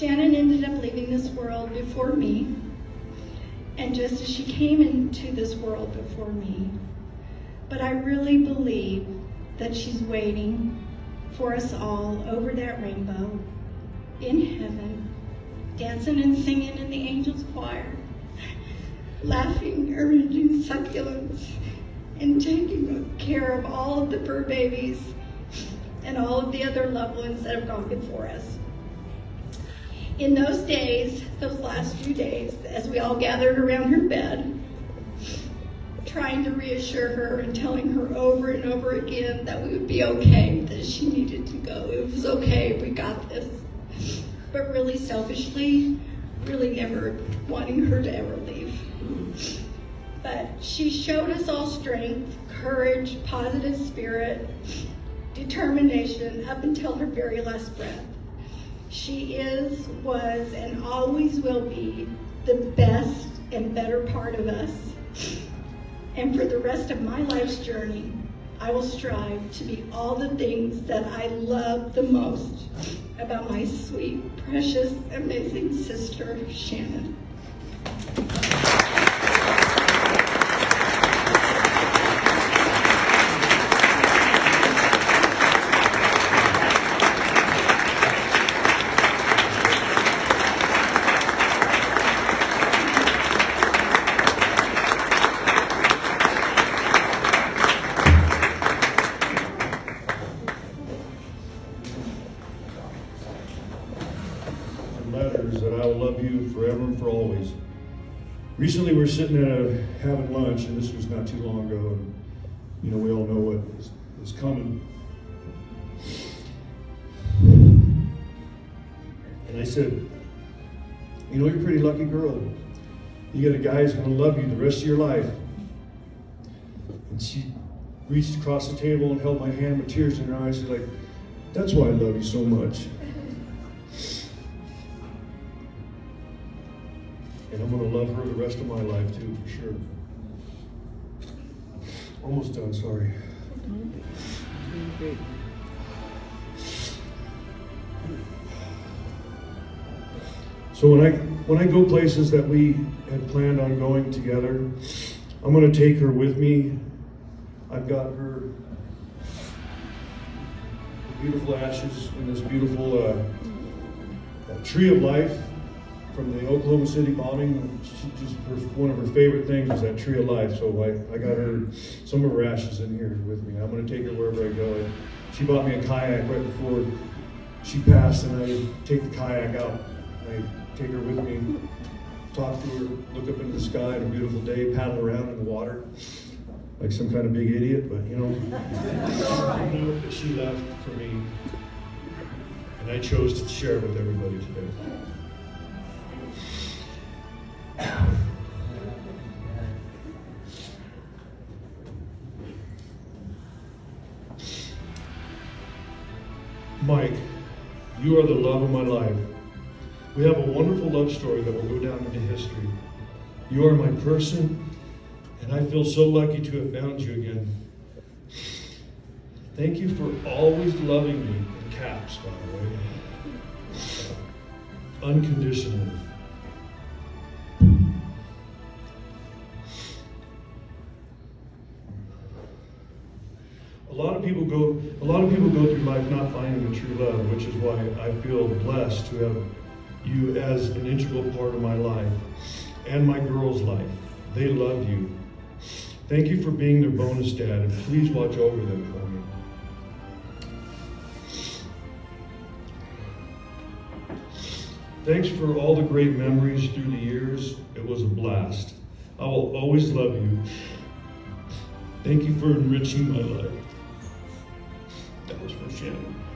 Shannon ended up leaving this world before me. And just as she came into this world before me, but I really believe that she's waiting for us all over that rainbow in heaven, dancing and singing in the angels' choir, laughing, arranging succulents, and taking care of all of the fur babies and all of the other loved ones that have gone before us. In those days, those last few days, as we all gathered around her bed, trying to reassure her and telling her over and over again that we would be okay, that she needed to go. It was okay, we got this. But really selfishly, really never wanting her to ever leave. But she showed us all strength, courage, positive spirit, determination up until her very last breath. She is, was, and always will be the best and better part of us. And for the rest of my life's journey, I will strive to be all the things that I love the most about my sweet, precious, amazing sister, Shannon. Letters that I will love you forever and for always. Recently, we were sitting at a, having lunch, and this was not too long ago, and you know we all know what is, is coming. And I said, "You know, you're a pretty lucky girl. You got a guy who's going to love you the rest of your life." And she reached across the table and held my hand with tears in her eyes. She's like, "That's why I love you so much." I'm going to love her the rest of my life too, for sure. Almost done, sorry. So when I when I go places that we had planned on going together, I'm going to take her with me. I've got her beautiful ashes in this beautiful uh, tree of life from the Oklahoma City bombing. She just her, one of her favorite things was that tree of life. So I, I got her some of her ashes in here with me. I'm going to take her wherever I go. And she bought me a kayak right before she passed, and I take the kayak out. I take her with me, talk to her, look up into the sky on a beautiful day, paddle around in the water like some kind of big idiot. But you know, I know that she left for me, and I chose to share it with everybody today. Mike, you are the love of my life. We have a wonderful love story that will go down into history. You are my person, and I feel so lucky to have found you again. Thank you for always loving me, in caps, by the way, unconditionally. People go a lot of people go through life not finding the true love, which is why I feel blessed to have you as an integral part of my life and my girls' life. They love you. Thank you for being their bonus dad, and please watch over them for me. Thanks for all the great memories through the years. It was a blast. I will always love you. Thank you for enriching my life. That was for Shannon.